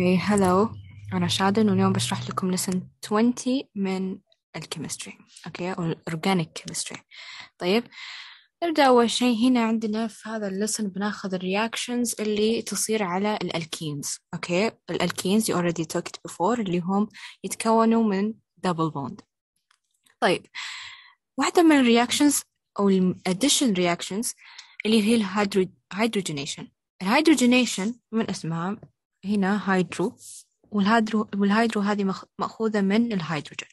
Hey, hello. أنا شادن واليوم بشرح لكم lesson 20 من ال chemistry okay أو ال organic chemistry طيب نبدأ أول شيء. هنا عندنا في هذا ال lesson بناخذ ال reactions اللي تصير على ال alkenes okay ال alkenes you already it before اللي هم يتكونوا من double bond. طيب واحدة من ال reactions أو ال addition reactions اللي هي ال hydrogenation ال hydrogenation من أسمها هنا hydro وال hydro وال hydro هذه مأخوذة من الهيدروجين.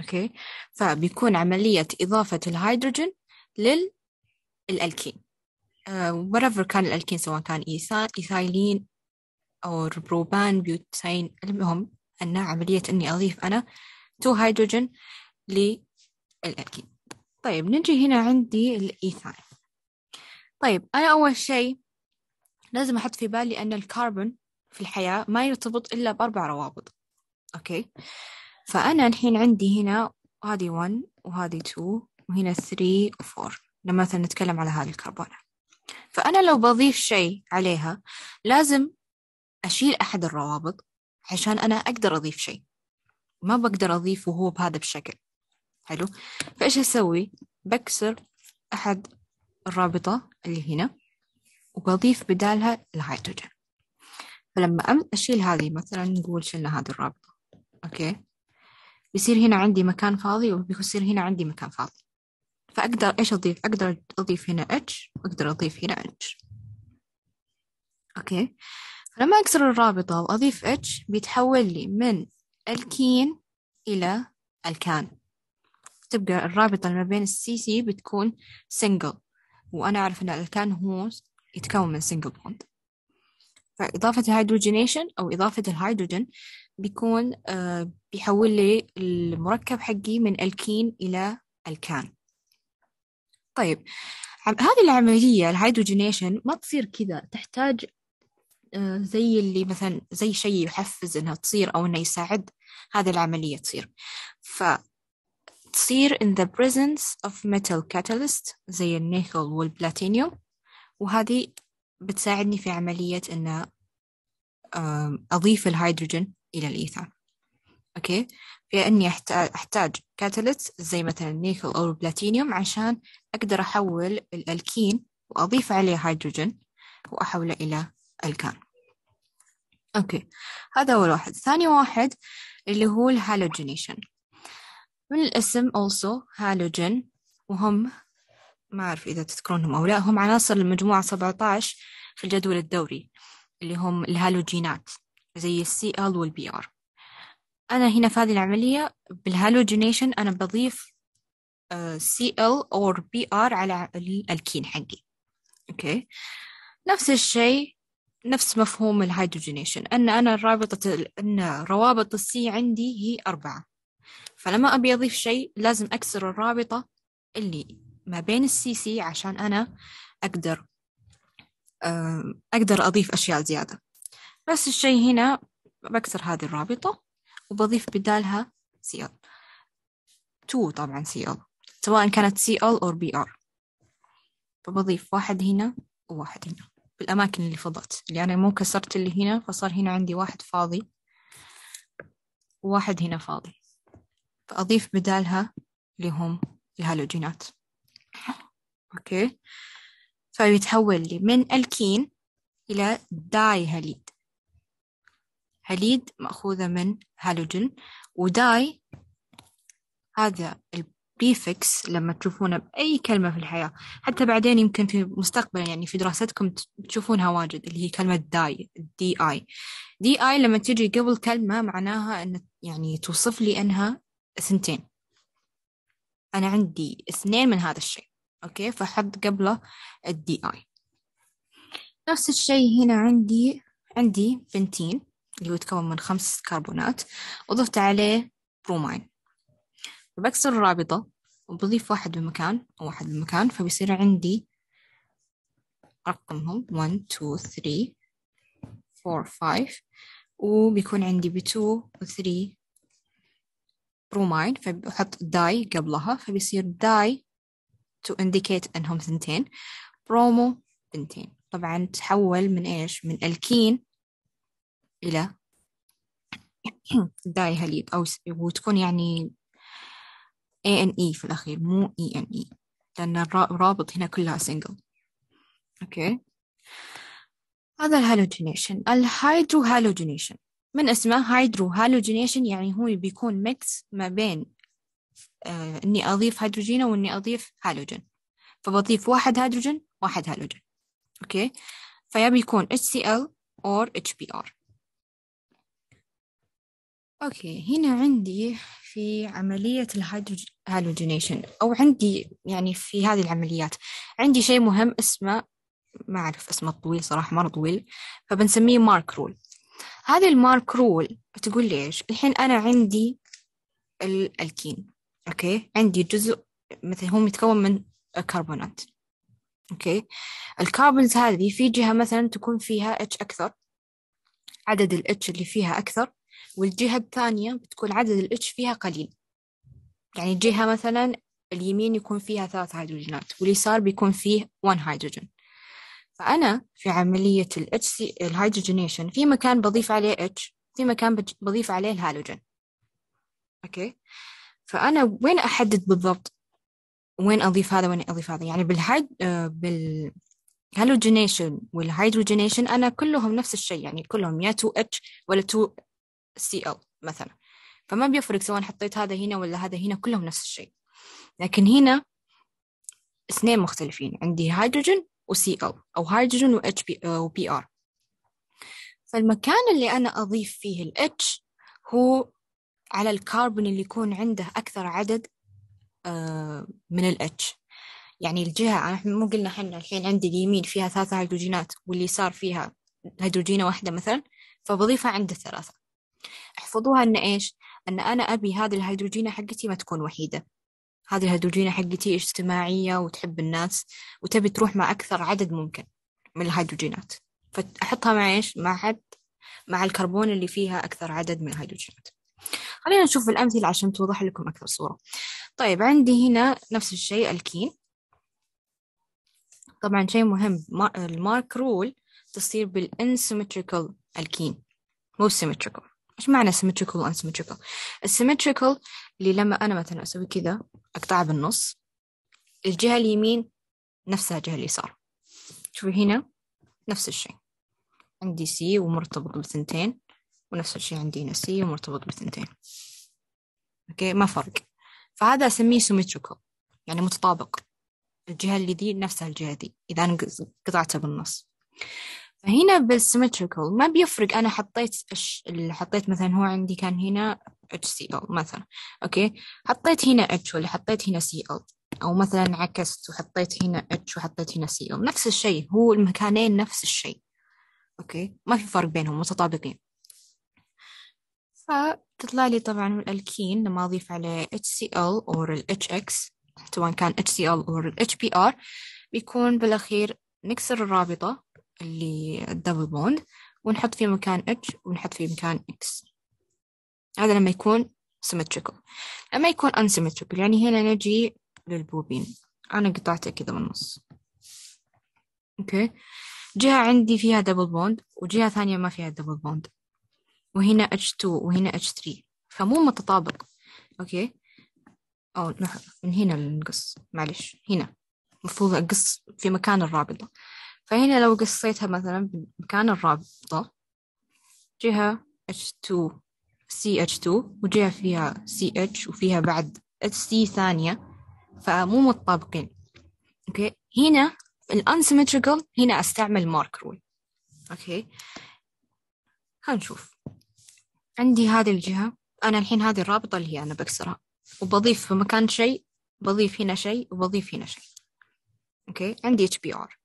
okay؟ فبيكون عملية إضافة الهيدروجين لل alkene. uh, whatever كان الألكين سواء كان إيثايلين أو propene butene المهم أن عملية إني أضيف أنا two هيدروجين للألكين. طيب نجي هنا عندي الإيثان طيب أنا أول شيء لازم أحط في بالي أن الكربون في الحياة ما يرتبط إلا بأربع روابط. okay؟ فأنا الحين عندي هنا هذه 1 وهذه 2 وهنا 3 و 4 لما مثلا نتكلم على هذه الكربونة فأنا لو بضيف شيء عليها لازم أشيل أحد الروابط عشان أنا أقدر أضيف شيء. ما بقدر أضيفه وهو بهذا الشكل حلو؟ فإيش أسوي؟ بكسر أحد الرابطة اللي هنا وبضيف بدالها الهيدروجين. فلما أشيل هذه مثلا نقول شلنا هذه الرابطة. okay؟ بيصير هنا عندي مكان فاضي وبيصير هنا عندي مكان فاضي. فأقدر إيش أضيف؟ أقدر أضيف هنا H وأقدر أضيف هنا H. okay؟ فلما أكسر الرابطة وأضيف H بيتحول لي من الكين إلى الكان. تبقى الرابطة ما بين ال C C بتكون single وأنا أعرف أن الكان هو يتكون من single bond فإضافة ال hydrogenation أو إضافة الهيدروجين بيكون آه بيحول لي المركب حقي من الكين إلى الكان طيب هذه العملية ال hydrogenation ما تصير كذا تحتاج آه زي اللي مثلا زي شيء يحفز إنها تصير أو إنه يساعد هذه العملية تصير. فتصير in the presence of metal catalyst زي النيكل والبلاتينيوم وهذه بتساعدني في عملية أن أضيف الهيدروجين إلى الإيثان. okay؟ في أني أحتاج catalyst زي مثلا النيكل أو البلاتينيوم عشان أقدر أحول الألكين وأضيف عليه هيدروجين وأحوله إلى alkane. okay. هذا أول واحد. ثاني واحد اللي هو ال halogenation من الاسم also هالوجين وهم ما أعرف إذا تذكرونهم أو لا هم عناصر المجموعة 17 في الجدول الدوري اللي هم الهالوجينات زي ال Cl وال Br أنا هنا في هذه العملية بال halogenation أنا بضيف Cl أو Br على ال أو بي ار على الكين حقي. okay؟ نفس الشيء نفس مفهوم ال hydrogenation أن أنا رابطة أن روابط ال C عندي هي أربعة. فلما أبي أضيف شيء لازم أكسر الرابطة اللي ما بين ال C C عشان أنا أقدر أقدر أضيف أشياء زيادة. نفس الشيء هنا بكسر هذه الرابطة وبضيف بدالها Cl. two طبعا Cl سواء كانت Cl أو Br. فبضيف واحد هنا وواحد هنا بالأماكن اللي فضت. اللي أنا مو كسرت اللي هنا فصار هنا عندي واحد فاضي وواحد هنا فاضي. فأضيف بدالها اللي هم الهالوجينات okay. فيتحول لي من الكين إلى dihalide halide مأخوذة من هالوجين و di هذا ال prefix لما تشوفونه بأي كلمة في الحياة حتى بعدين يمكن في مستقبلا يعني في دراستكم تشوفونها واجد اللي هي كلمة di DI. DI لما تجي قبل كلمة معناها أن يعني توصف لي أنها ثنتين أنا عندي اثنين من هذا الشيء okay؟ فحط قبله ال DI نفس الشيء هنا عندي عندي pentene اللي هو يتكون من خمس كربونات وضفت عليه برومين فبكسر الرابطة وبضيف واحد بمكان وواحد بمكان فبيصير عندي رقمهم 1 2 3 4 5 وبيكون عندي ب 2 و 3 برومين فبحط di قبلها فبيصير di to indicate أنهم ثنتين bromo pentane طبعا تحول من إيش؟ من الكين إلى dihalide أو وتكون يعني ANE في الأخير مو ENE لأن الرابط هنا كلها single okay؟ هذا ال halogenation ال hydrohalogenation من اسمه hydrohalogenation يعني هو بيكون mix ما بين آه إني أضيف هيدروجين وإني أضيف هالوجين. فبضيف واحد هيدروجين واحد هالوجين. okay؟ فيا بيكون HCl or HBr okay هنا عندي في عملية ال halogenation أو عندي يعني في هذه العمليات. عندي شيء مهم اسمه ما أعرف اسمه الطويل صراحة مرة طويل فبنسميه Mark rule هذه ال Mark rule تقول لي إيش الحين أنا عندي ال alkene okay؟ عندي جزء مثلا هو متكون من كربونات okay؟ ال carbons هذه في جهة مثلا تكون فيها H أكثر عدد ال H اللي فيها أكثر والجهة الثانية بتكون عدد ال H فيها قليل. يعني جهة مثلا اليمين يكون فيها ثلاث هيدروجينات واليسار بيكون فيه 1 هيدروجين فأنا في عملية ال HC ال hydrogenation في مكان بضيف عليه H في مكان بضيف عليه الهالوجين okay؟ فأنا وين أحدد بالضبط وين أضيف هذا وين أضيف هذا؟ يعني بالهيد آه بال halogenation وال hydrogenation أنا كلهم نفس الشيء يعني كلهم يا 2H ولا 2Cl مثلا. فما بيفرق سواء حطيت هذا هنا ولا هذا هنا كلهم نفس الشيء. لكن هنا اثنين مختلفين عندي هيدروجين و Cl أو هيدروجين و HB و Br فالمكان اللي أنا أضيف فيه ال H هو على الكربون اللي يكون عنده أكثر عدد آه، من ال H يعني الجهة إحنا مو قلنا إحنا الحين عندي اليمين فيها ثلاثة هيدروجينات واليسار فيها هيدروجينة واحدة مثلا فبضيفها عند الثلاثة. احفظوها إن إيش؟ إن أنا أبي هذه الهيدروجينة حقتي ما تكون وحيدة. هذه الهيدروجينة حقتي اجتماعية وتحب الناس وتبي تروح مع أكثر عدد ممكن من الهيدروجينات. فأحطها مع إيش؟ مع حد مع الكربون اللي فيها أكثر عدد من الهيدروجينات. خلينا نشوف الأمثلة عشان توضح لكم أكثر صورة. طيب عندي هنا نفس الشيء الكين. طبعا شيء مهم ال Mark rule تصير بال unsymmetrical alkene. مو symmetrical إيش معنى symmetrical و unsymmetrical ال symmetrical اللي لما أنا مثلا أسوي كذا أقطعها بالنص الجهة اليمين نفسها الجهة اليسار. شوفي هنا نفس الشيء. عندي C ومرتبط بثنتين ونفس الشيء عندي هنا C ومرتبط بثنتين. okay؟ ما فرق. فهذا أسميه symmetrical يعني متطابق. الجهة اللي دي نفسها الجهة دي إذا أنا قطعتها بالنص. فهنا بال symmetrical ما بيفرق. أنا حطيت إيش اللي حطيت مثلا هو عندي كان هنا HCl مثلا okay؟ حطيت هنا H ولا حطيت هنا Cl أو مثلا عكست وحطيت هنا H وحطيت هنا Cl نفس الشيء هو المكانين نفس الشيء okay؟ ما في فرق بينهم متطابقين. فتطلع لي طبعا الألكين لما أضيف عليه HCl أو ال HX سواء كان HCl أو ال HBr بيكون بالأخير نكسر الرابطة. اللي ال double bond ونحط في مكان H ونحط في مكان X هذا لما يكون symmetrical. لما يكون unsymmetrical يعني هنا نجي للبوبين. أنا قطعته كذا بالنص okay؟ جهة عندي فيها double bond وجهة ثانية ما فيها double bond وهنا H2 وهنا H3 فمو متطابق. okay؟ أو من هنا نقص. معلش هنا. المفروض أقص في مكان الرابطة. فهنا لو قصيتها مثلا بمكان الرابطة جهة H2 CH2 وجهة فيها CH وفيها بعد HC ثانية فمو متطابقين. okay؟ هنا ال unsymmetrical هنا أستعمل Mark rule. okay؟ خلينا نشوف. عندي هذه الجهة. أنا الحين هذه الرابطة اللي هي أنا بكسرها. وبضيف في مكان شيء بضيف هنا شيء وبضيف هنا شيء. okay؟ عندي HBr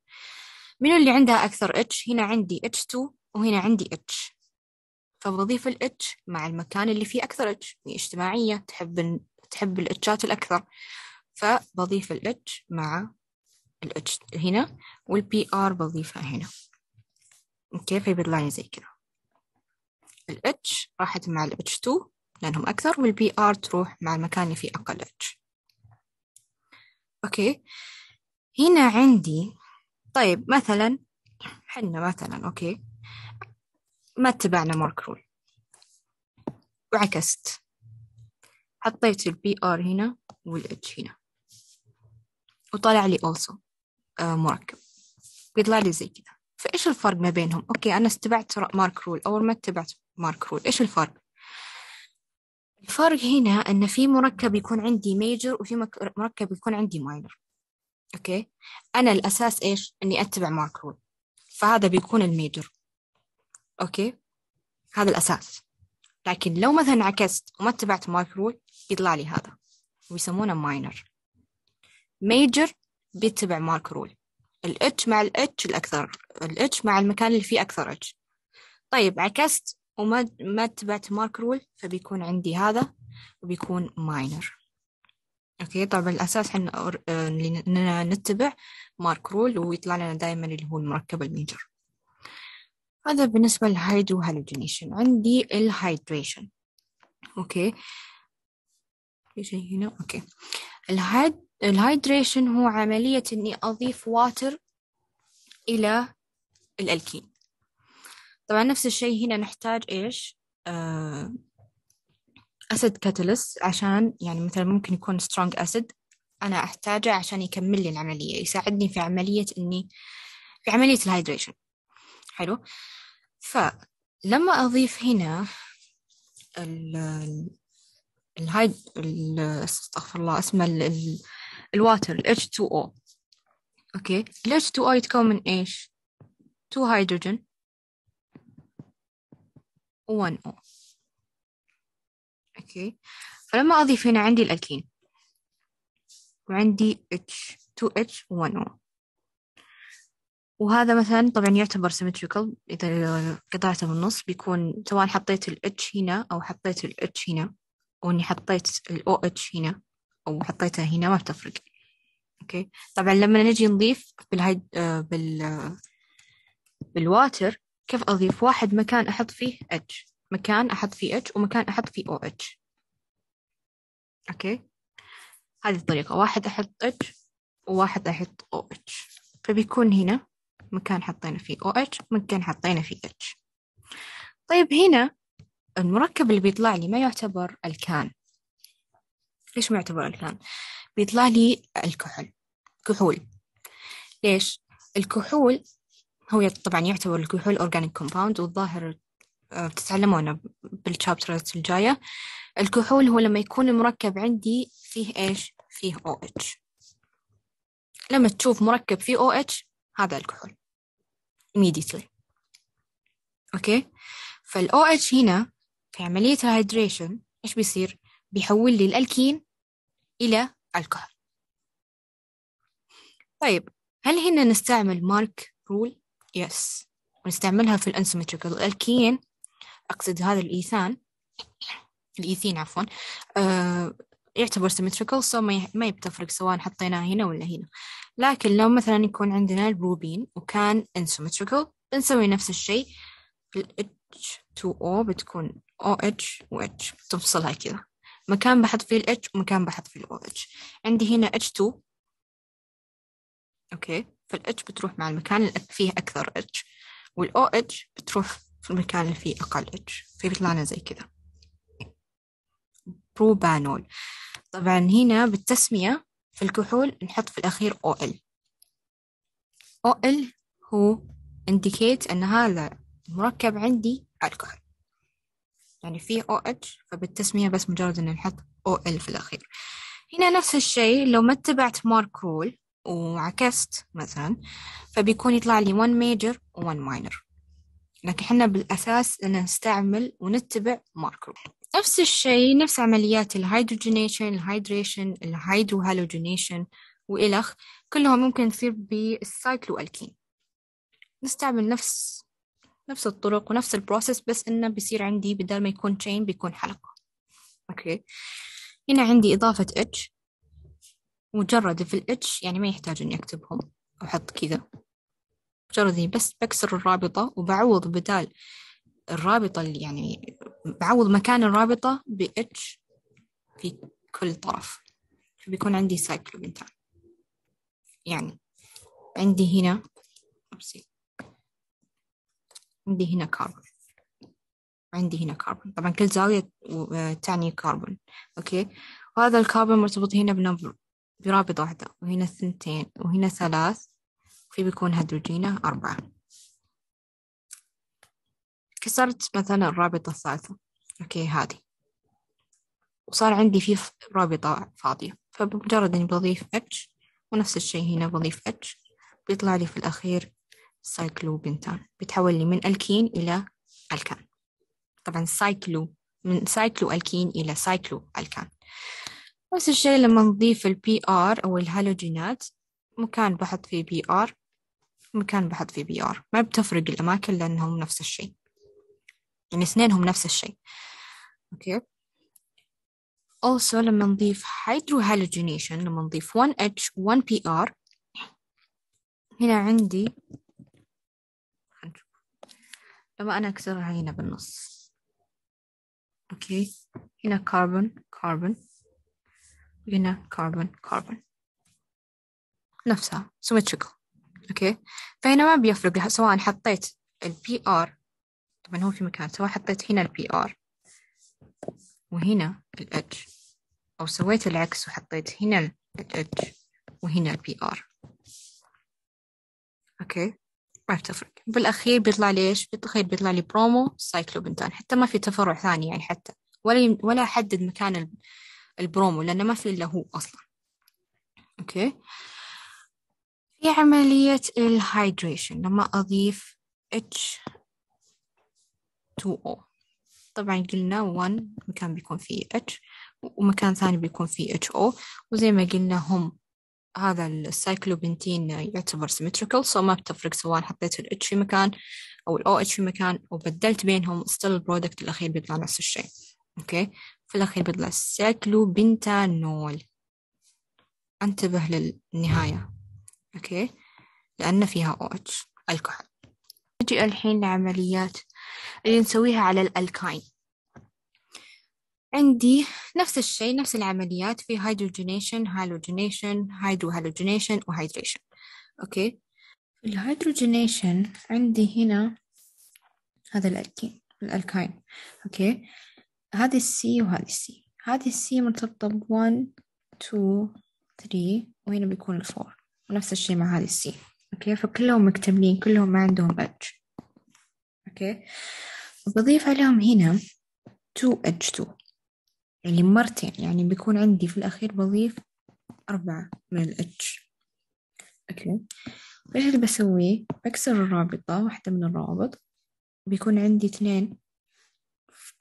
منو اللي عندها أكثر H هنا عندي H 2 وهنا عندي H فبضيف ال H مع المكان اللي فيه أكثر H هي اجتماعية تحب تحب ال H ات الأكثر. فبضيف ال H مع ال H هنا وال Br بضيفها هنا. okay فيطلع لي زي كذا. الاتش راحت مع الاتش 2 لأنهم أكثر وال Br تروح مع المكان اللي فيه أقل اتش أوكي. هنا عندي طيب مثلا حنا مثلا okay. ما اتبعنا Mark rule. وعكست. حطيت ال Br هنا وال H هنا. وطلع لي also آه مركب بيطلع لي زي كذا فإيش الفرق ما بينهم؟ okay أنا اتبعت Mark rule أو ما اتبعت Mark rule. إيش الفرق؟ الفرق هنا أن في مركب يكون عندي major وفي مركب يكون عندي minor okay؟ أنا الأساس إيش؟ إني أتبع Mark rule. فهذا بيكون ال major okay؟ هذا الأساس. لكن لو مثلا عكست وما اتبعت Mark rule يطلع لي هذا. ويسمونه minor. major بيتبع Mark rule. ال H مع ال H الأكثر. ال H مع المكان اللي فيه أكثر H. طيب عكست وما ما اتبعت Mark rule فبيكون عندي هذا وبيكون minor. okay طبعا الاساس إحنا إننا نتبع Mark rule ويطلع لنا دائما اللي هو المركب ال major. هذا بالنسبة لل hydro halogenation. عندي ال hydration okay. في شيء هنا؟ okay. ال hyd ال hydration هو عملية إني أضيف water إلى الألكين. طبعا نفس الشيء هنا نحتاج إيش؟ آه acid catalyst عشان يعني مثلا ممكن يكون strong acid أنا أحتاجه عشان يكمل لي العملية يساعدني في عملية إني في عملية ال hydration حلو؟ فلما أضيف هنا ال ال hyd أستغفر الله اسمه ال water ال H2O okay؟ ال H2O يتكون من إيش؟ 2 هيدروجين و 1 O. okay. فلما أضيف هنا عندي الالكين وعندي H. 2H و 1 O. وهذا مثلا طبعا يعتبر symmetrical إذا قطعته بالنص بيكون سواء حطيت ال H هنا أو حطيت ال H هنا. أو إني حطيت ال OH هنا أو حطيتها هنا ما بتفرق. okay. طبعا لما نجي نضيف بال hy بال بال water كيف أضيف؟ واحد مكان أحط فيه H. مكان أحط فيه H ومكان أحط فيه OH okay. هذه الطريقة. واحد أحط H وواحد أحط OH فبيكون هنا مكان حطينا فيه OH مكان حطينا فيه H. طيب هنا المركب اللي بيطلع لي ما يعتبر الكان ليش ما يعتبر الكان بيطلع لي الكحول. كحول. ليش؟ الكحول هو طبعا يعتبر الكحول organic compound والظاهر بتتعلمونه بالشابترات الجاية. الكحول هو لما يكون المركب عندي فيه إيش؟ فيه OH لما تشوف مركب فيه OH هذا الكحول. Immediately. okay؟ فال OH هنا في عملية ال hydration إيش بيصير؟ بيحول لي الألكين إلى الكحول. طيب هل هنا نستعمل Mark rule؟ yes ونستعملها في ال unsymmetrical ال alkene. أقصد هذا ال ethane ال ethene عفوا آه يعتبر symmetrical so ما يبتفرق سواء حطيناه هنا ولا هنا. لكن لو مثلا يكون عندنا البروبين وكان unsymmetrical بنسوي نفس الشيء. ال H2O بتكون OH و H تفصلها كذا. مكان بحط فيه ال H ومكان بحط فيه ال OH عندي هنا H2 okay. فال H بتروح مع المكان اللي فيه أكثر H وال OH بتروح في المكان اللي فيه أقل H فبيطلع لنا زي كذا. بروبانول. طبعا هنا بالتسمية في الكحول نحط في الأخير OL OL هو indicate أن هذا المركب عندي الكحول. يعني فيه OH فبالتسمية بس مجرد أن نحط OL في الأخير. هنا نفس الشيء لو ما اتبعت Mark rule وعكست مثلا فبيكون يطلع لي 1 major و 1 minor. لكن إحنا بالأساس أن نستعمل ونتبع Mark rule نفس الشيء نفس عمليات ال hydrogenation ال hydration ال hydrohalogenation وإلخ كلها ممكن تصير بال cycloalkene نستعمل نفس نفس الطرق ونفس ال process بس إنه بيصير عندي بدل ما يكون chain بيكون حلقة. okay؟ هنا عندي إضافة H مجرد في ال H يعني ما يحتاج إني أكتبهم. أحط كذا. مجرد بس بكسر الرابطة وبعوض بدال الرابطة اللي يعني بعوض مكان الرابطة ب H في كل طرف. فبيكون عندي cyclopentane يعني عندي هنا عندي هنا كاربون عندي هنا كربون طبعا كل زاوية تعني كربون okay؟ وهذا الكربون مرتبط هنا ب number برابط واحدة وهنا ثنتين وهنا ثلاث. بيكون هيدروجينه أربعة. كسرت مثلا الرابطة الثالثة. okay هذه. وصار عندي فيه رابطة فاضية. فبمجرد إني بضيف H ونفس الشيء هنا بضيف H بيطلع لي في الأخير cyclopentane بيتحول لي من الكين إلى الكان طبعا cyclo من cycloalkene إلى cycloalkane نفس الشيء لما نضيف ال Br أو الهالوجينات. مكان بحط فيه Br مكان بحط فيه Br. ما بتفرق الأماكن لأنهم نفس الشيء. يعني اثنينهم نفس الشيء. okay. Also لما نضيف hydrohalogenation لما نضيف 1H 1Br هنا عندي لما أنا أكسرها هنا بالنص. okay. هنا كربون كربون هنا كربون كربون نفسها. Symmetrical okay. فهنا ما بيفرق سواء حطيت ال Br طبعا هو في مكان سواء حطيت هنا ال Br وهنا ال H أو سويت العكس وحطيت هنا ال H وهنا ال Br okay؟ ما بتفرق. بالأخير بيطلع لي إيش؟ بالأخير بيطلع لي bromocyclopentane. حتى ما في تفرع ثاني يعني حتى. ولا يم... ولا أحدد مكان ال bromo لأنه ما في إلا هو أصلا. okay؟ في عملية ال hydration لما أضيف H2O طبعا قلنا 1 مكان بيكون فيه H ومكان ثاني بيكون فيه HO وزي ما قلنا هم هذا ال cyclopentene يعتبر symmetrical so ما بتفرق سواء حطيت ال H في مكان أو ال OH في مكان وبدلت بينهم still ال product الأخير بيطلع نفس الشيء. okay في الأخير بيطلع cyclopentanol. انتبه للنهاية. okay؟ لأن فيها OH alcohol. نجي الحين لعمليات اللي نسويها على ال alkyne. عندي نفس الشيء نفس العمليات في hydrogenation halogenation hydrohalogenation و hydration okay؟ ال hydrogenation عندي هنا هذا ال alkene ال alkyne. okay؟ هذه السي وهذه السي هذه السي مرتبطة ب 1 2 3 وهنا بيكون ال four ونفس الشيء مع هذه ال C okay؟ فكلهم مكتملين كلهم ما عندهم اتش أوكي؟ بضيف عليهم هنا 2H2 يعني مرتين يعني بيكون عندي في الأخير بضيف أربعة من ال H okay؟ فإيش اللي بسويه بكسر الرابطة واحدة من الروابط. بيكون عندي اثنين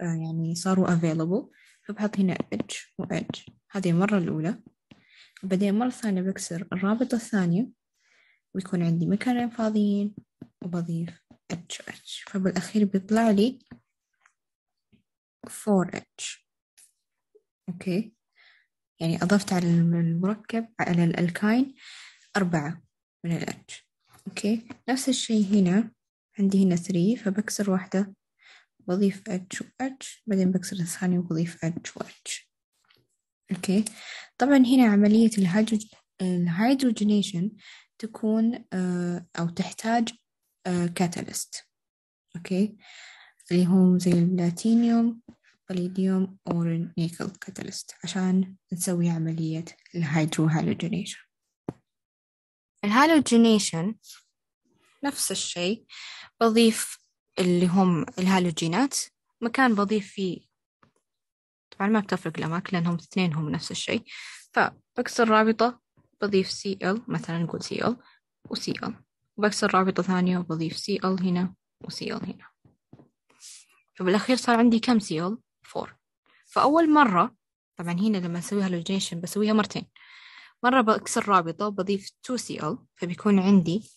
يعني صاروا available. فبحط هنا H و H هذه المرة الأولى. وبعدين مرة ثانية بكسر الرابطة الثانية ويكون عندي مكانين فاضيين وبضيف H H. فبالأخير بيطلع لي 4H okay. يعني أضفت على المركب على ال alkyne أربعة من ال H. okay. نفس الشيء هنا. عندي هنا 3 فبكسر واحدة بضيف و H. بعدين بكسر الثانية وبضيف و H. okay. طبعا هنا عملية ال hydrogenation تكون أو تحتاج catalyst okay. اللي هم زي ال platinum palladium أو nickel catalyst عشان نسوي عملية ال hydrohalogenation ال halogenation نفس الشيء بضيف اللي هم الهالوجينات مكان بضيف فيه طبعا ما بتفرق الأماكن لأنهم اثنين هم نفس الشيء. فبكسر رابطة بضيف Cl مثلا نقول Cl و Cl وبكسر رابطة ثانية وبضيف Cl هنا و Cl هنا. فبالأخير صار عندي كم Cl؟ 4 فأول مرة طبعا هنا لما أسوي هالوجينيشن بسويها مرتين. مرة بكسر رابطة وبضيف 2Cl فبيكون عندي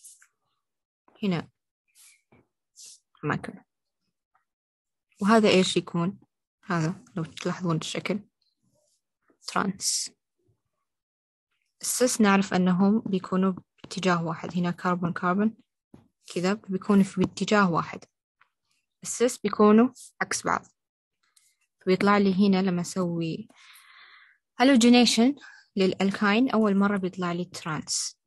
هنا. أماكن وهذا إيش يكون؟ هذا لو تلاحظون الشكل. trans. ال cis نعرف أنهم بيكونوا باتجاه واحد. هنا كربون كربون كذا بيكونوا في اتجاه واحد. ال cis بيكونوا عكس بعض. فبيطلع لي هنا لما أسوي halogenation لل alkyne أول مرة بيطلع لي trans.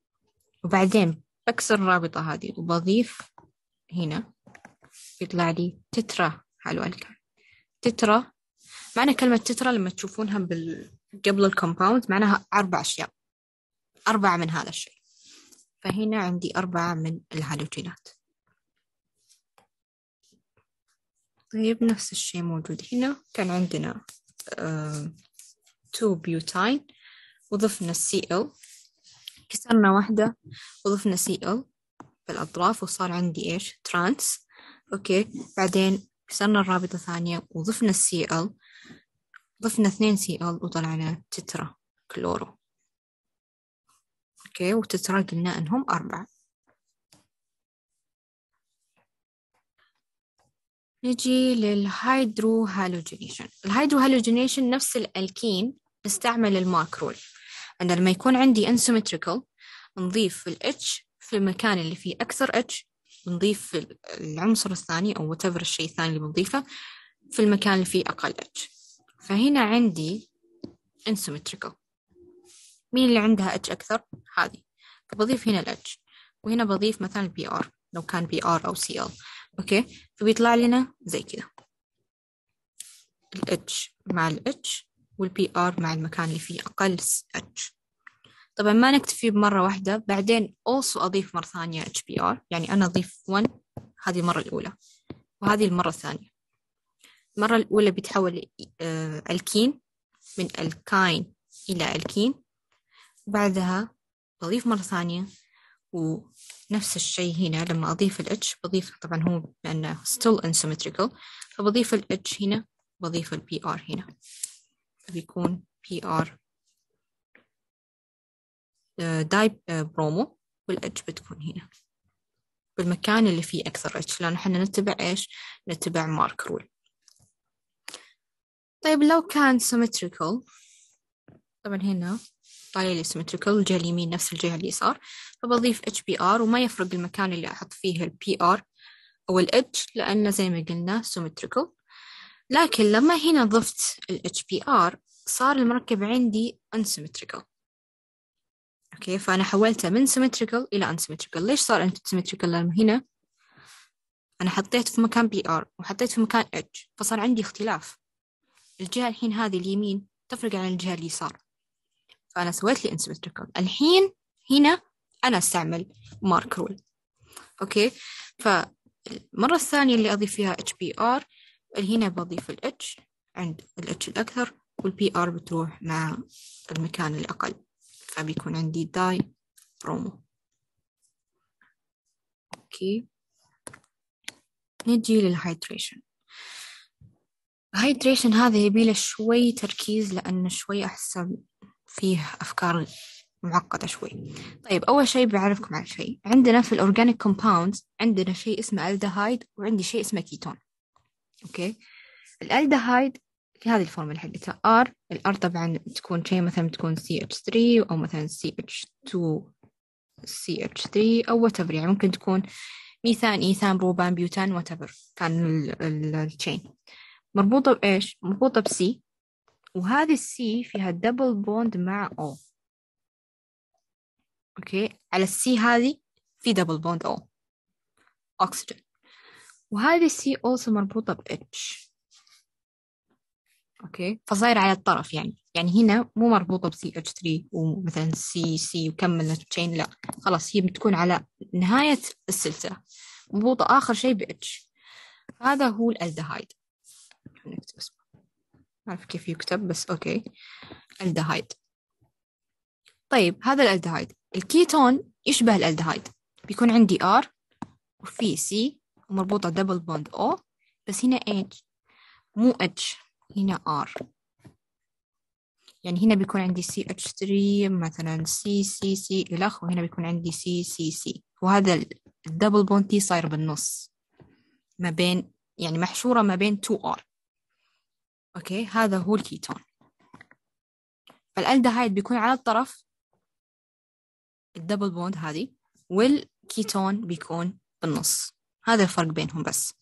وبعدين بكسر الرابطة هذه وبضيف هنا. بيطلع لي تترا هالو ألكاين تترا معنى كلمة تترا لما تشوفونها بال... قبل الكومباوند معناها أربع أشياء. أربعة من هذا الشيء. فهنا عندي أربعة من الهالوجينات. طيب نفس الشيء موجود هنا. كان عندنا two butyne وضفنا ال Cl كسرنا واحدة. وضفنا Cl بالأطراف. وصار عندي إيش؟ trans okay. بعدين كسرنا الرابطة ثانية وضفنا ال Cl ضفنا اثنين Cl وطلعنا tetrachloro. okay و tetra قلنا إنهم أربعة. نجي لل hydrohalogenation ال hydrohalogenation نفس الألكين نستعمل ال Mark rule. أنا لما يكون عندي unsymmetrical نضيف ال H في المكان اللي فيه أكثر H نضيف العنصر الثاني أو whatever الشيء الثاني اللي بنضيفه في المكان اللي فيه أقل H. فهنا عندي unsymmetrical مين اللي عندها H أكثر؟ هذه. فبضيف هنا ال H وهنا بضيف مثلا Br لو كان Br أو Cl okay؟ فبيطلع لنا زي كذا. ال H مع ال H وال Br مع المكان اللي فيه أقل H طبعا ما نكتفي بمرة واحدة. بعدين also أضيف مرة ثانية HBr يعني أنا أضيف 1 هذه المرة الأولى وهذه المرة الثانية. المرة الأولى بيتحول آه الكين من alkyne إلى الكين بعدها بضيف مرة ثانية ونفس الشيء هنا لما أضيف ال H بضيف طبعا هو لأنه still unsymmetrical فبضيف ال H هنا بضيف ال Br هنا بيكون Br dibromo وال H بتكون هنا بالمكان اللي فيه أكثر H لأن إحنا نتبع إيش؟ نتبع Mark rule طيب لو كان symmetrical طبعا هنا طالع لي الجهة اليمين نفس الجهة اليسار فبضيف HBR وما يفرق المكان اللي أحط فيه ال PR أو ال H لأنه زي ما قلنا symmetrical. لكن لما هنا ضفت ال HBR صار المركب عندي unsymmetrical. أوكي فأنا حولته من symmetrical إلى unsymmetrical. ليش صار unsymmetrical لأن هنا أنا حطيت في مكان Br وحطيت في مكان H فصار عندي اختلاف. الجهة الحين هذه اليمين تفرق عن الجهة اليسار. فأنا سويت لي unsymmetrical الحين هنا أنا أستعمل Mark rule okay؟ فالمرة الثانية اللي أضيف فيها HBr هنا بضيف ال H عند ال H الأكثر وال Br بتروح مع المكان الأقل. فبيكون عندي di bromo okay؟ نجي لل hydration ال hydration هذا يبيله شوي تركيز لأنه شوي أحس إن فيه أفكار معقدة شوي. طيب أول شيء بعرفكم على شيء. عندنا في ال organic compounds عندنا شيء اسمه ألدهايد وعندي شيء اسمه كيتون. أوكي؟ الألدهايد هذه الفورمولا حقتها R ال R طبعا تكون شيء مثلا تكون CH3 أو مثلا CH2 CH3 أو whatever. يعني ممكن تكون ميثان إيثان بروبان بيوتان whatever. كان ال chain مربوطة بإيش؟ مربوطة بسي. وهذه السي فيها double bond مع O. okay؟ على ال C هذه في double bond O. أكسجين وهذه السي also مربوطة ب H. okay؟ فصاير على الطرف يعني. يعني هنا مو مربوطة ب CH3 ومثلا C C وكمل chain لا. خلاص هي بتكون على نهاية السلسلة. مربوطة آخر شيء ب H. هذا هو الألدهايد نكتب اسمه أعرف كيف يكتب بس okay. aldehyde. طيب هذا ال aldehyde. ال ketone يشبه الألدهايد. بيكون عندي R وفي C ومربوطة double bond O بس هنا H. مو H هنا R. يعني هنا بيكون عندي CH3 مثلا C C C إلخ وهنا بيكون عندي C C C. وهذا ال double bond تي صاير بالنص. ما بين يعني محشورة ما بين 2R okay هذا هو الكيتون. فالألدهايد بيكون على الطرف ال double bond هذه والكيتون بيكون بالنص. هذا الفرق بينهم بس.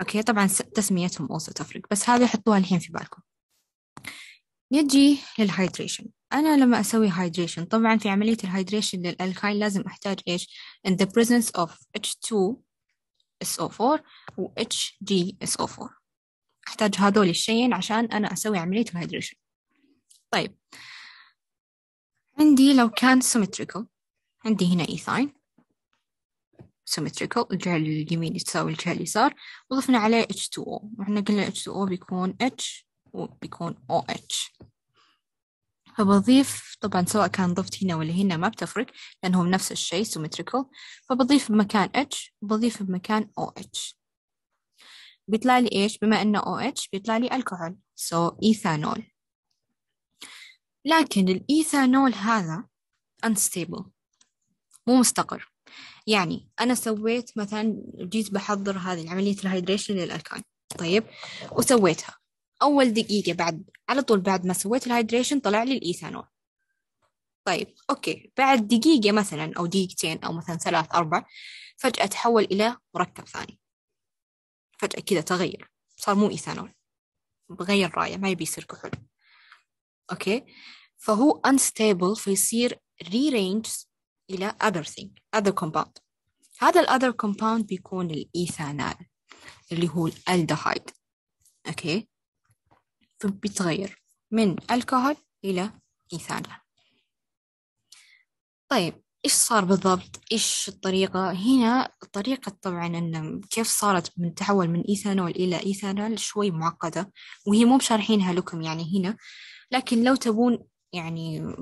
okay طبعا تسميتهم also تفرق بس هذه حطوها الحين في بالكم. نجي لل hydration أنا لما أسوي hydration طبعا في عملية ال hydration لل alkyne لازم أحتاج إيش؟ in the presence of H2 SO4 و HGSO4 أحتاج هذول الشيئين عشان أنا أسوي عملية ال hydration طيب. عندي لو كان symmetrical. عندي هنا إيثاين symmetrical. الجهة اليمين تساوي الجهة اليسار. وضفنا عليه H2O وإحنا قلنا H2O بيكون H وبيكون OH فبضيف طبعا سواء كان ضفت هنا ولا هنا ما بتفرق لأنهم نفس الشيء symmetrical. فبضيف بمكان H وبضيف بمكان OH بيطلع لي إيش؟ بما إنه OH بيطلع لي الكحول so إيثانول لكن الإيثانول هذا unstable مو مستقر. يعني أنا سويت مثلا جيت بحضر هذه عملية ال hydration لل alkyne طيب وسويتها. أول دقيقة بعد على طول بعد ما سويت ال hydration طلع لي الإيثانول. طيب okay. بعد دقيقة مثلا أو دقيقتين أو مثلا ثلاث أربع فجأة تحول إلى مركب ثاني. فجأة كذا تغير صار مو إيثانول بغير رايه ما يبي يصير كحول. okay؟ فهو unstable فيصير rearrange إلى other thing other compound. هذا ال other compound بيكون الإيثانال اللي هو ال aldehyde. okay؟ فبيتغير من الكحول إلى إيثانال طيب إيش صار بالضبط؟ إيش الطريقة؟ هنا الطريقة طبعا إن كيف صارت من تحول من إيثانول إلى إيثانال شوي معقدة وهي مو بشارحينها لكم يعني هنا لكن لو تبون يعني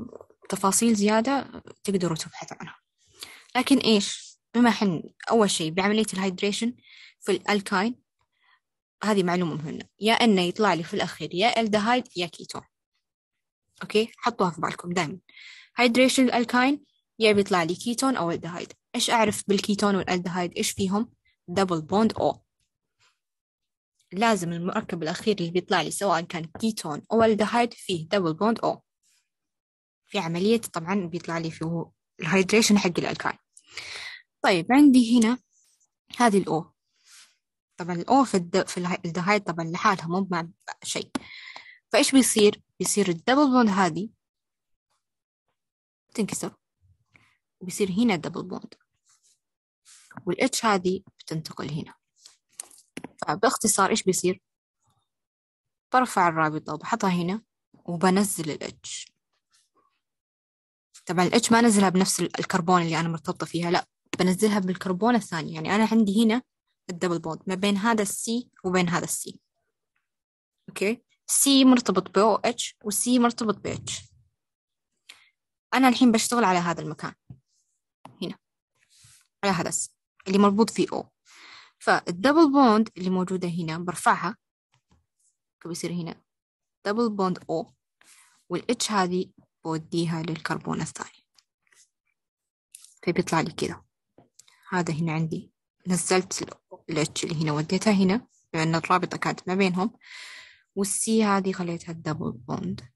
تفاصيل زيادة تقدروا تبحثوا عنها. لكن إيش؟ بما حن أول شيء بعملية ال hydration في ال alkyne هذه معلومة مهمة. يا إنه يطلع لي في الأخير يا إلدهايد يا كيتون. okay؟ حطوها في بالكم دائما. hydration ال alkyne يا بيطلع لي كيتون أو ألدهايد. إيش أعرف بالكيتون والألدهايد؟ إيش فيهم؟ double bond O لازم المركب الأخير اللي بيطلع لي سواء كان كيتون أو ألدهايد فيه double bond O في عملية طبعا بيطلع لي فيه ال hydration حق ال alkyne طيب عندي هنا هذه ال O طبعا ال O في, ald... في الدهايد طبعا لحالها مو مع شيء. فإيش بيصير؟ بيصير ال double bond هذه تنكسر. وبيصير هنا double bond وال H هذه بتنتقل هنا. فباختصار إيش بيصير؟ برفع الرابطة وبحطها هنا وبنزل ال H طبعا ال H ما انزلها بنفس الكربون اللي أنا مرتبطة فيها لا بنزلها بالكربون الثاني. يعني أنا عندي هنا ال double bond ما بين هذا ال C وبين هذا ال C okay؟ C مرتبط ب H و C مرتبط ب H أنا الحين بشتغل على هذا المكان. على هذا ال C اللي مربوط فيه O فال double bond اللي موجودة هنا برفعها فبيصير هنا. double bond O وال H هذه بوديها للكربون الثاني. فبيطلع لي كذا هذا هنا عندي. نزلت ال H اللي هنا وديتها هنا لأن الرابطة كانت ما بينهم. وال C هذه خليتها ال double bond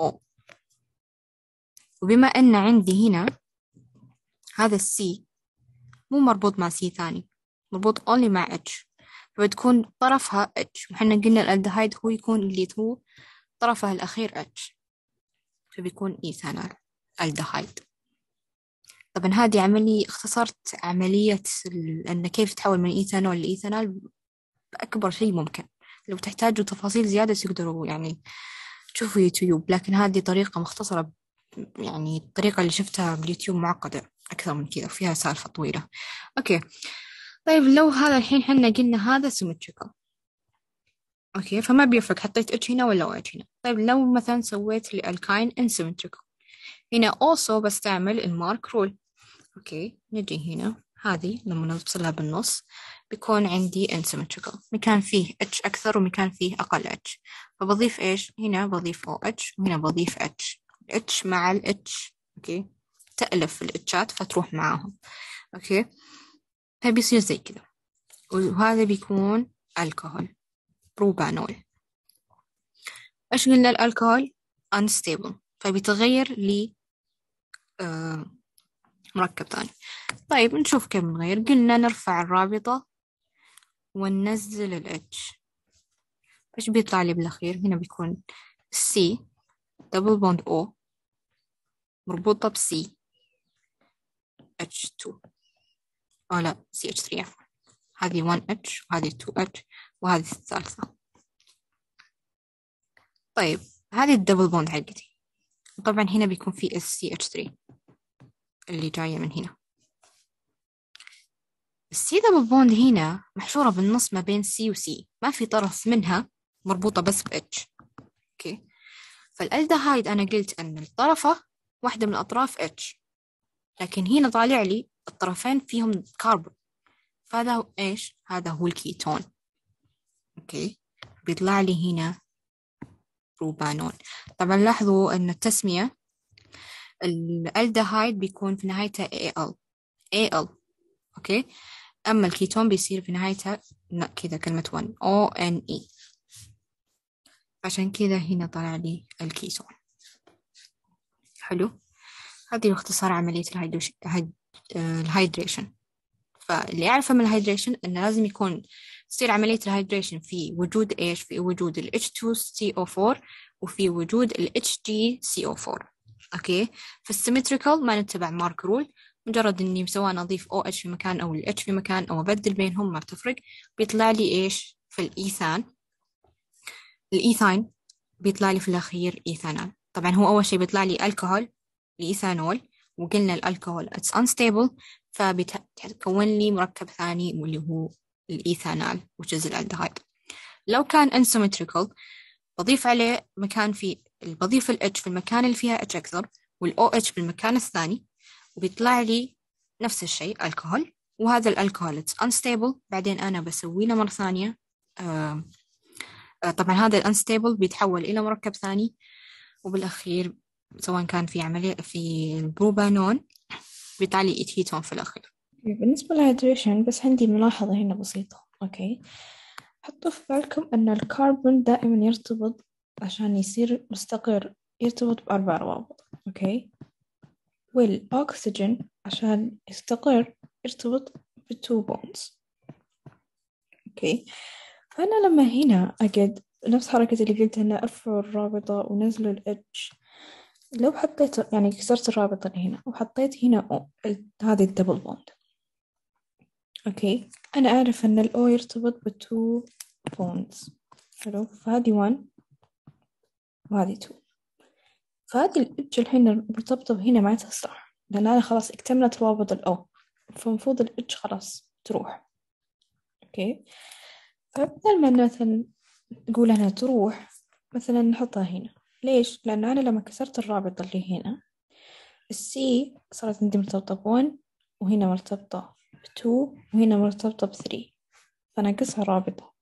O وبما أن عندي هنا هذا ال C مو مربوط مع C ثاني مربوط only مع H فبتكون طرفها H وحنا قلنا الالدهايد هو يكون اللي هو طرفه الأخير H فبيكون إيثانول الدهايد طبعا هذه عملية اختصرت عملية أن كيف تحول من إيثانول لإيثانال بأكبر شيء ممكن. لو تحتاجوا تفاصيل زيادة تقدروا يعني تشوفوا يوتيوب. لكن هذه طريقة مختصرة يعني الطريقة اللي شفتها باليوتيوب معقدة. أكثر من كذا فيها سالفة طويلة. okay. طيب لو هذا الحين حنا قلنا هذا symmetrical okay فما بيفرق حطيت H هنا ولا H هنا طيب لو مثلا سويت alkyne insymmetrical هنا also بستعمل ال Mark rule. okay نجي هنا. هذه لما نفصلها بالنص بيكون عندي insymmetrical مكان فيه H أكثر ومكان فيه أقل H فبضيف إيش؟ هنا بضيف H وهنا بضيف H H مع الاتش أوكي. تألف ال H ات فتروح معاهم. okay؟ فبيصير زي كذا. وهذا بيكون الكحول بروبانول إيش قلنا الألكول unstable. فبيتغير ل آه مركب ثاني. طيب نشوف كيف نغير قلنا نرفع الرابطة وننزل ال H. إيش بيطلع لي بالأخير؟ هنا بيكون C دبل بوند O مربوطة ب C. H2 أو لا CH3 عفوا هذه 1H وهذه 2H وهذه الثالثة. طيب هذه ال double bond حقتي. طبعا هنا بيكون في اس CH 3 اللي جاية من هنا. ال C double bond هنا محشورة بالنص ما بين C و C ما في طرف منها مربوطة بس ب اتش أوكي؟ فالالدهايد أنا قلت إن الطرفة واحدة من الأطراف H لكن هنا طالع لي الطرفين فيهم كاربون فهذا هو إيش؟ هذا هو الكيتون. okay؟ بيطلع لي هنا بروبانون طبعا لاحظوا إن التسمية الألدهايد بيكون في نهايته AL AL okay؟ أما الكيتون بيصير في نهايته كذا كلمة 1 O N E. عشان كذا هنا طلع لي الكيتون. حلو؟ هذه باختصار عملية ال hydration. فاللي يعرفه من ال hydration إنه لازم يكون تصير عملية ال hydration في وجود إيش؟ في وجود ال H2SO4 وفي وجود ال HgSO4 okay؟ في ال symmetrical ما نتبع Mark rule مجرد إني سواء أضيف OH في مكان أو ال H في مكان أو أبدل بينهم ما بتفرق. بيطلع لي إيش؟ في الإيثان ال ethyne بيطلع لي في الأخير ethanal طبعا هو أول شيء بيطلع لي الكحول الإيثانول وقلنا ال alcohol it's unstable فبتكون لي مركب ثاني واللي هو ال ethanal which is الألدهايد. لو كان unsymmetrical بضيف عليه مكان في بضيف ال H في المكان اللي فيها H أكثر وال OH في المكان الثاني وبيطلع لي نفس الشيء الكحول وهذا ال alcohol it's unstable بعدين أنا بسوي له مرة ثانية آه طبعا هذا ال unstable بيتحول إلى مركب ثاني وبالأخير سواء كان في عملية في البروبانون بيطلع لي a ketone في الأخير. بالنسبة لل hydration بس عندي ملاحظة هنا بسيطة. Okay. حطوا في بالكم أن الكربون دائما يرتبط عشان يصير مستقر يرتبط بأربع روابط. Okay. والأكسجين عشان يستقر يرتبط ب two bonds. Okay. فأنا لما هنا أجي نفس حركة اللي قلت إن أرفع الرابطة ونزلوا ال H لو حطيت يعني كسرت الرابطة اللي هنا وحطيت هنا أو هذه ال double bond okay؟ أنا أعرف إن ال O يرتبط ب two bonds حلو؟ فهذه one وهذه two فهذه ال H الحين مرتبطة هنا معناتها صح لأن أنا خلاص اكتملت روابط ال O فمفروض ال H خلاص تروح. Okay؟ فبدل ما مثلا نقول أنا تروح مثلا نحطها هنا. ليش؟ لأن أنا لما كسرت الرابطة اللي هنا ال C صارت عندي مرتبطة ب one وهنا مرتبطة ب two وهنا مرتبطة ب three فناقصها رابطة.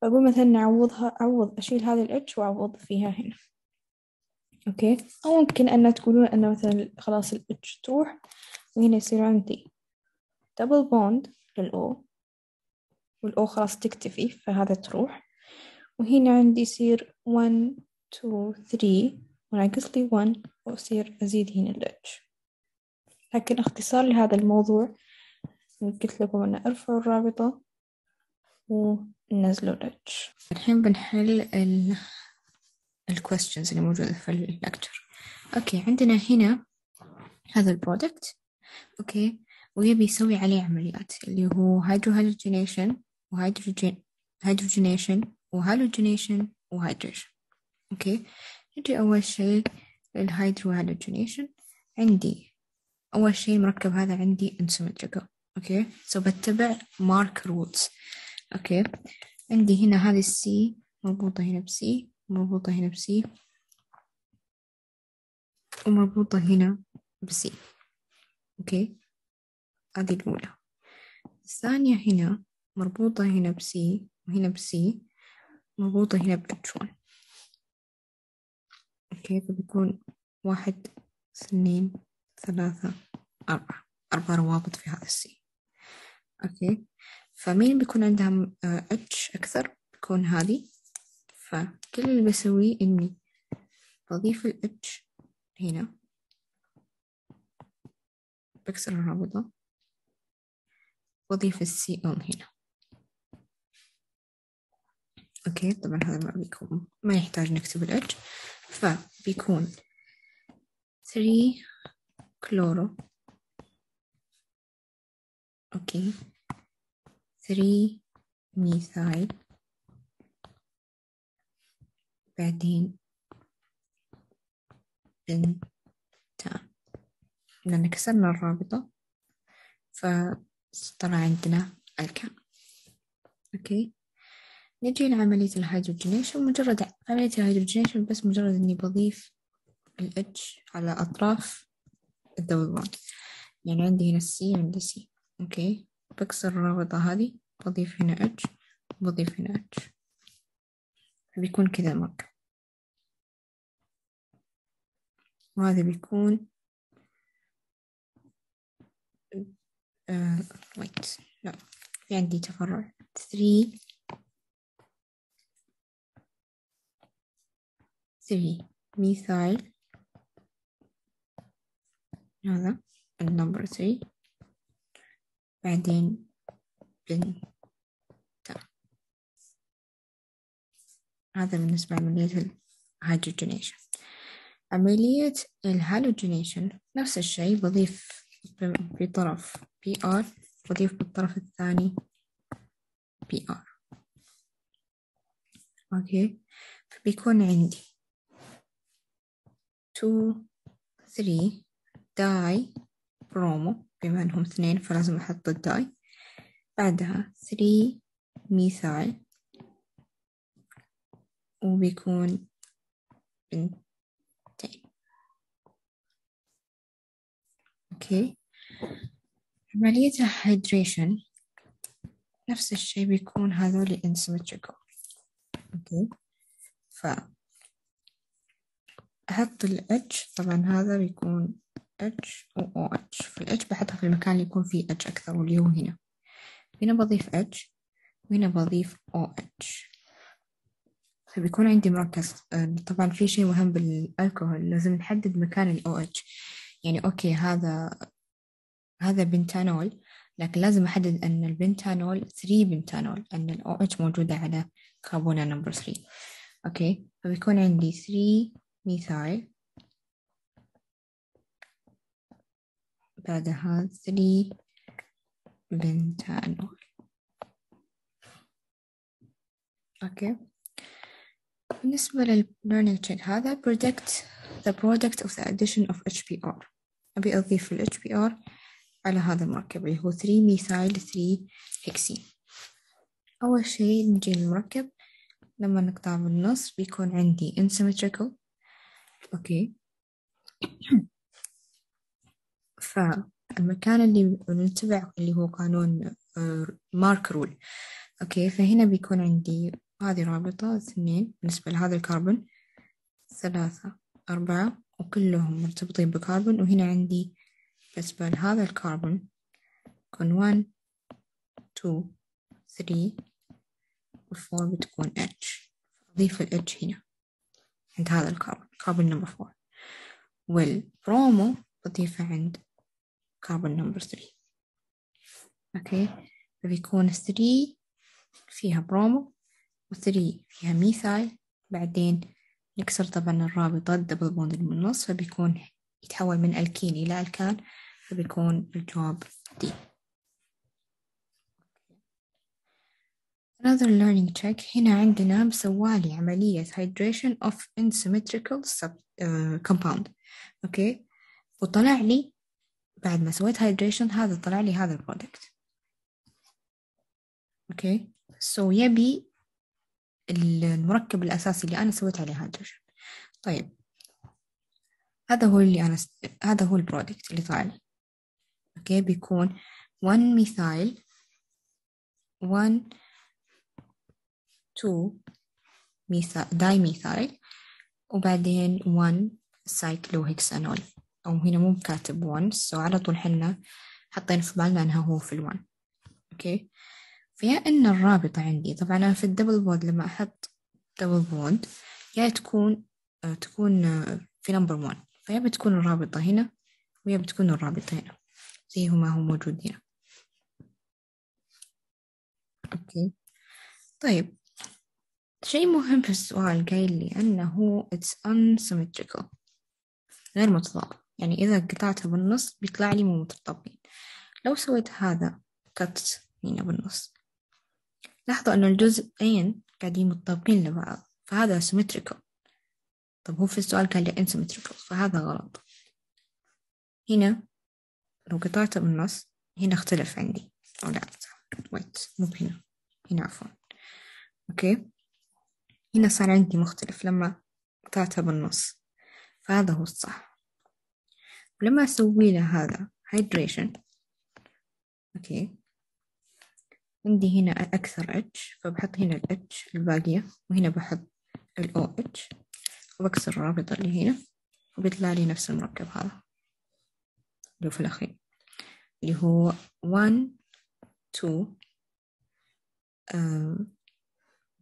فأقول مثلا نعوضها أعوض أشيل هذه ال H وأعوض فيها هنا. Okay؟ أو ممكن أن تقولون أن مثلا خلاص ال H تروح وهنا يصير عندي double bond لل O وال O خلاص تكتفي فهذا تروح. وهنا عندي يصير 1 2 3 وناقص لي 1 وأصير أزيد هنا ال H لكن اختصار لهذا الموضوع قلت لكم أن أرفع الرابطة وننزلوا ال H الحين بنحل ال questions اللي موجودة في ال lecture okay عندنا هنا هذا ال product. Okay ويبي يسوي عليه عمليات اللي هو hydrohalogenation و hydrogen hydrogenation و halogenation و hydration okay. نجي أول شيء لل hydrohalogenation عندي أول شيء المركب هذا عندي unsymmetrical Okay. So بتبع Mark rules okay. عندي هنا هذه السي مربوطة هنا بسي مربوطة هنا بسي ومربوطة هنا بسي أوكي. هذه الأولى. الثانية هنا مربوطة هنا ب C وهنا ب C مربوطة هنا ب H one okay فبيكون واحد اثنين ثلاثة أربعة؟ أربع روابط في هذا ال C okay؟ فمين بيكون عندها H أكثر؟ بيكون هذه. فكل اللي بسويه إني بضيف ال H هنا. بكسر الرابطة. وأضيف السي أون هنا. Okay؟ طبعا هذا ما بيكون ما يحتاج نكتب ال H فبيكون 3 chloro okay 3 methyl بعدين pentane لأن كسرنا الرابطة فطلع عندنا alkane okay نجي لعملية ال hydrogenation مجرد عملية ال hydrogenation بس مجرد إني بضيف ال H على أطراف ال double يعني عندي هنا ال C عندي C okay. بكسر الرابطة هذه بضيف هنا H بضيف هنا H بيكون كذا المركب وهذا بيكون آه لا. في عندي تفرع. 3 3 methyl هذا ال number 3 بعدين pentane هذا بالنسبة لعملية ال hydrogenation عملية ال halogenation نفس الشيء بضيف في طرف Br بضيف بالطرف الثاني Br okay فبيكون عندي 2 3 dibromo بما أنهم اثنين فلازم أحط ال di بعدها 3 methyl وبيكون pentene okay عملية ال hydration نفس الشيء بيكون هذول asymmetrical okay ف أحط ال H. طبعا هذا بيكون H و OH فال H بحطها في المكان اللي يكون فيه H أكثر واللي هو هنا. هنا بضيف H وهنا بضيف OH فبيكون عندي مركز. طبعا في شيء مهم بالألكوهول لازم نحدد مكان ال OH يعني okay هذا هذا pentanol لكن لازم أحدد أن ال pentanol 3 pentanol أن ال OH موجودة على كربونة number 3 okay؟ فبيكون عندي 3 methyl بعدها 3 pentanol okay بالنسبة لل check هذا predict the product of the addition of HBr أبي أضيف ال HBr على هذا المركب اللي هو 3 methyl 3 hexene أول شيء نجي للمركب لما نقطع بالنص بيكون عندي asymmetrical okay. فالمكان اللي نتبع اللي هو قانون Mark rule okay فهنا بيكون عندي هذه رابطة اثنين بالنسبة لهذا الكربون ثلاثة أربعة وكلهم مرتبطين بكربون. وهنا عندي بالنسبة لهذا الكربون يكون 1 2 3 و4 بتكون H. أضيف ال H هنا. عند هذا الكربون كربون number 4 وال bromo بضيفه عند كربون number 3 okay؟ فبيكون 3 فيها bromo و3 فيها methyl. بعدين نكسر طبعا الرابطة ال double bond بالنص فبيكون يتحول من الكين إلى الكان فبيكون الجواب D Another learning check هنا عندنا مسوالي عملية hydration of unsymmetrical sub, uh, compound. okay okay. وطلع لي بعد ما سويت hydration هذا طلع لي هذا ال product okay okay. so يبي المركب الأساسي اللي أنا سويت عليه hydration. طيب. هذا هو اللي أنا س... هذا هو ال product اللي طلع لي. okay بيكون 1 methyl 1 2 methy... dimethyl وبعدين 1 cyclohexanol أو هنا مو كاتب 1 so على طول حنا حطينا في بالنا أنها هو في ال one okay فيا إن الرابطة عندي طبعا أنا في ال double bond لما أحط double bond يا تكون آه تكون آه في number 1 فيا بتكون الرابطة هنا ويا بتكون الرابطة هنا. زي ما هو موجود هنا. okay طيب. شيء مهم في السؤال قايل لي أنه it's unsymmetrical غير متضاد. يعني إذا قطعتها بالنص بيطلع لي مو متطابقين لو سويت هذا cut هنا بالنص. لاحظوا أن الجزئين قاعدين متطابقين لبعض فهذا symmetrical. طب هو في السؤال قال لي asymmetrical فهذا غلط. هنا لو قطعته بالنص هنا اختلف عندي. أو لا wait مو هنا هنا عفوا. okay؟ هنا صار عندي مختلف لما قطعتها بالنص. فهذا هو الصح. ولما أسوي له هذا hydration okay. عندي هنا أكثر H فبحط هنا ال H الباقية وهنا بحط ال OH وبكسر الرابطة اللي هنا وبيطلع لي نفس المركب هذا. اللي هو في الأخير. اللي هو one two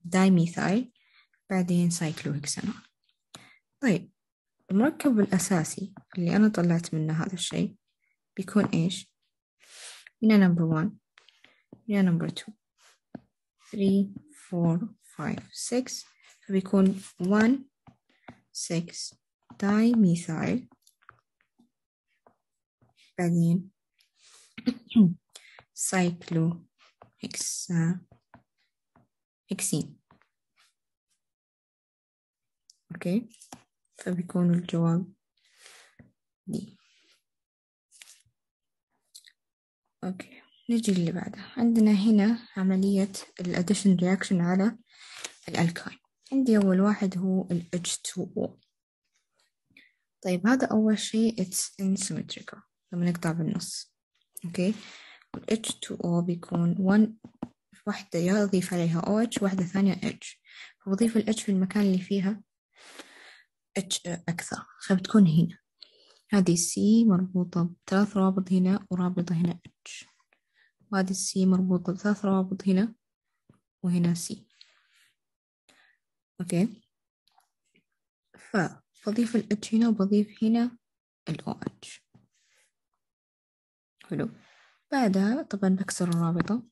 dimethyl بعدين cyclohexanol طيب المركب الأساسي اللي أنا طلعت منه هذا الشيء بيكون إيش؟ هنا number 1 هنا number 2 3 4 5 6 فبيكون 1 6 dimethyl بعدين cyclo hexa hexene okay فبيكون الجواب D okay نجي اللي بعده عندنا هنا عملية ال addition reaction على ال alkyne عندي أول واحد هو ال H2O طيب هذا أول شيء. It's asymmetrical لما نقطع بالنص. okay وال H2O بيكون one واحدة يضيف عليها OH واحدة ثانية H. فبضيف ال H في المكان اللي فيها H أكثر. فبتكون هنا. هذه C مربوطة بثلاث روابط هنا ورابطة هنا H. وهذه C مربوطة بثلاث روابط هنا وهنا C. okay. فبضيف ال H هنا وبضيف هنا ال OH حلو. بعدها طبعا بكسر الرابطة.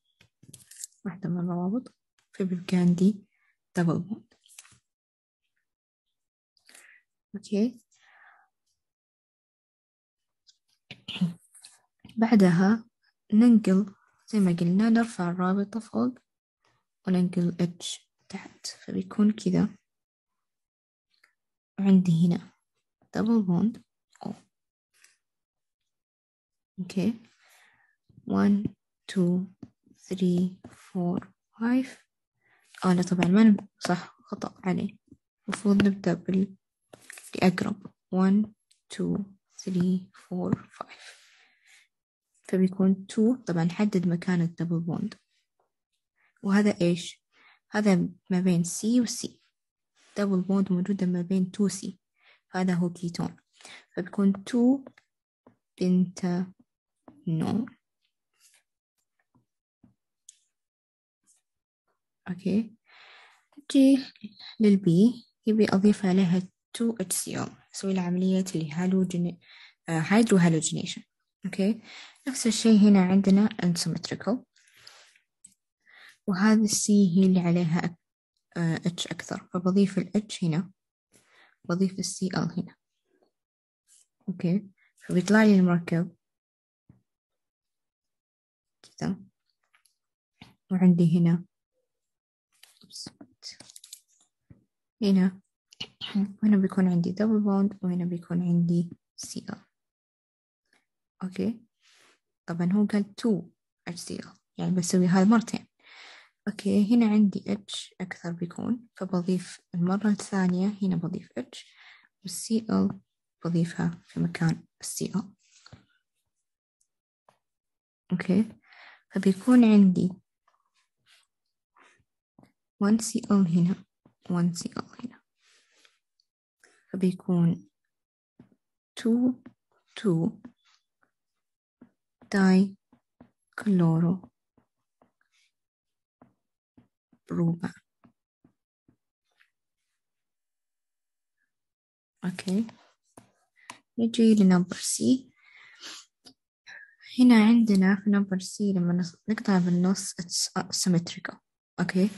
واحدة من الروابط. فبيبقى عندي bond okay. بعدها ننقل زي ما قلنا نرفع الرابطة فوق وننقل H تحت فبيكون كذا. وعندي هنا double bond O أوكي. One two three four five. آه لا طبعا ما. صح خطأ عليه المفروض نبدأ باللي أقرب. One two three four five. فبيكون two. طبعا حدد مكان ال double bond وهذا إيش؟ هذا ما بين C و C. double bond موجودة ما بين two C. هذا هو كيتون. فبيكون two pentanone okay نجي لل B يبي أضيف عليها 2HCl أسوي له عملية ال halogen hydrohalogenation okay؟ نفس الشيء هنا عندنا unsymmetrical وهذا ال C هي اللي عليها H أكثر. فبضيف ال H هنا بضيف ال Cl هنا. okay؟ فبيطلع لي المركب. كذا. وعندي هنا هنا. هنا بيكون عندي double bond وهنا بيكون عندي ال okay طبعا هو قال 2 اتش سي ال يعني بسوي هذا مرتين. okay هنا عندي H أكثر بيكون فبضيف المرة الثانية هنا بضيف وال Cl بضيفها في مكان ال Cl okay فبيكون عندي 1 Cl هنا 1 Cl هنا. فبيكون 2 2 dichloropropane okay. نجي ل number C. هنا عندنا في number C لما نقطع بالنص symmetrical okay.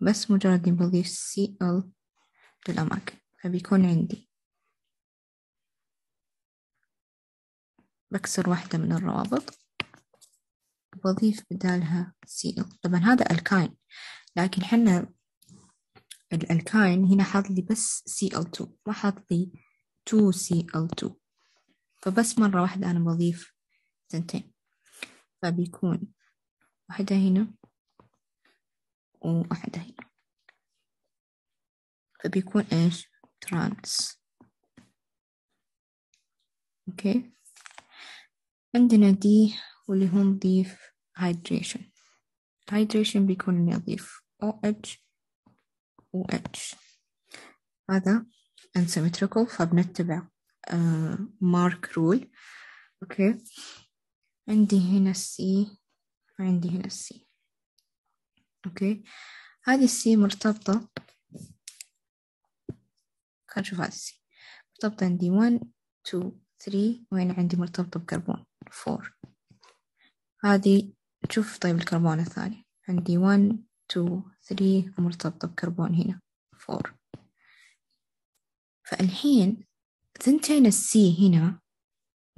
بس مجرد إني بضيف Cl للأماكن. فبيكون عندي. بكسر واحدة من الروابط. وبضيف بدالها ال طبعا هذا alkyne لكن حنا ال alkyne هنا حاط لي بس Cl2 ما حاط لي 2Cl2 فبس مرة واحدة أنا بضيف ثنتين. فبيكون واحدة هنا وواحدة هنا. فبيكون إيش؟ trans okay عندنا D واللي هو نضيف hydration. Hydration بيكون إني أضيف OH و H. هذا unsymmetrical فبنتبع Mark uh, rule okay عندي هنا ال C وعندي هنا ال C okay هذه ال C مرتبطة خلينا نشوف هذه ال C مرتبطة عندي 1 2 3 وهنا عندي مرتبطة بكربون؟ 4 هذه نشوف طيب الكربون الثاني. عندي 1 2 3 ومرتبطة بكربون هنا 4 فالحين ثنتين ال C هنا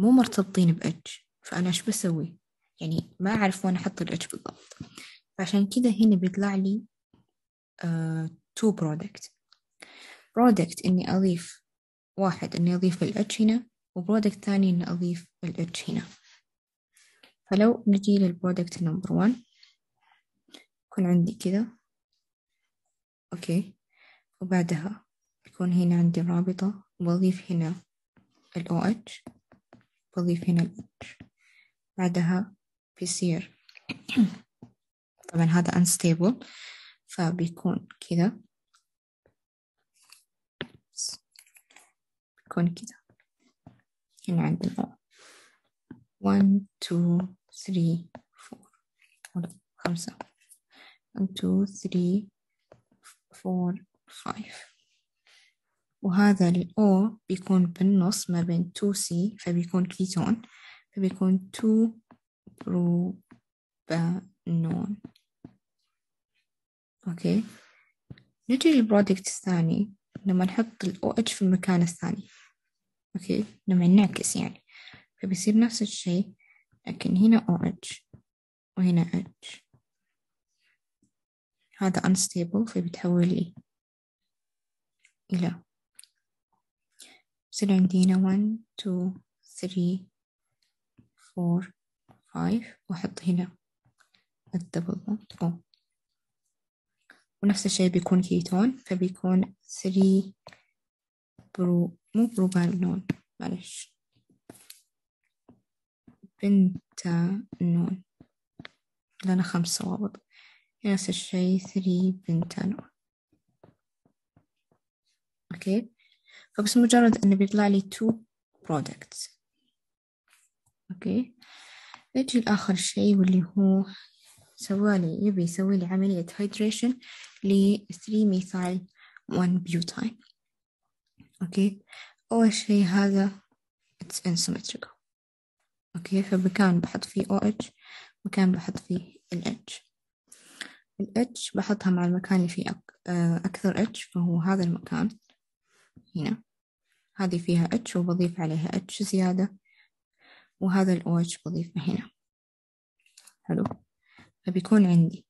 مو مرتبطين ب H فأنا إيش بسوي؟ يعني ما أعرف وين أحط ال H بالضبط. فعشان كذا هنا بيطلع لي two product product إني أضيف واحد إني أضيف ال H هنا و product ثاني إني أضيف ال H هنا. فلو نجي لل product number 1 يكون عندي كذا okay. وبعدها يكون هنا عندي رابطة وبضيف هنا ال OH بضيف هنا ال H. بعدها بيصير طبعا هذا unstable فبيكون كذا بيكون كذا هنا عندنا 1 2 3 4 خمسة. 1 2 3 4 5 وهذا ال O بيكون بالنص ما بين 2C فبيكون كيتون فبيكون 2 propanone okay نجي لل product الثاني. لما نحط ال OH في المكان الثاني. okay؟ لما نعكس يعني. فبيصير نفس الشيء لكن هنا OH وهنا H هذا unstable فبيتحول لي إلى. يصير عندي هنا 1 2 3 4 5 وأحط هنا ال double bond O. ونفس الشيء بيكون كيتون فبيكون 3 pro مو بروبانون معلش. بنتانون لنا خمس روابط. نفس الشيء 3 pentanone okay. فبس مجرد إنه بيطلع لي two products. okay. نجي لآخر شيء واللي هو سؤالي يبي يسوي لي عملية hydration ل 3 methyl 1 butyne okay. أول شيء هذا it's unsymmetrical okay فمكان بحط فيه OH مكان بحط فيه ال H. H بحطها مع المكان اللي فيه أكثر H فهو هذا المكان. هنا. هذه فيها H وبضيف عليها H زيادة. وهذا ال OH بضيفه هنا. حلو. فبيكون عندي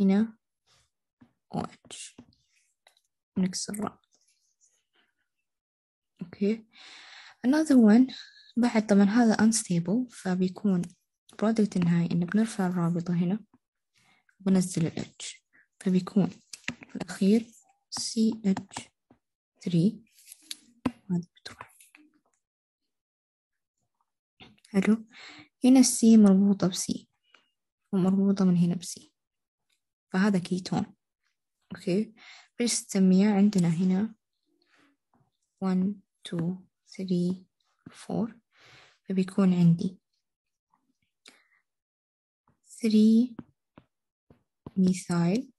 هنا OH نكسر أوكي. Another one. بعد طبعا هذا unstable فبيكون product النهائي إنه بنرفع الرابطة هنا وبنزل ال H فبيكون في الأخير CH3 هذه بتروح. حلو. هنا ال C مربوطة ب C ومربوطة من هنا ب C فهذا ketone okay. بس تسميه عندنا هنا. 1 2 3 4 فبيكون عندي 3 methyl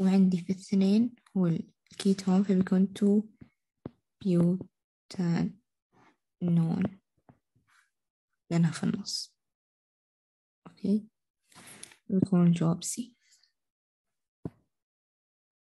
وعندي في الاثنين هو الكيتون فبيكون 2 butanone. لأنها في النص. okay بيكون الجواب C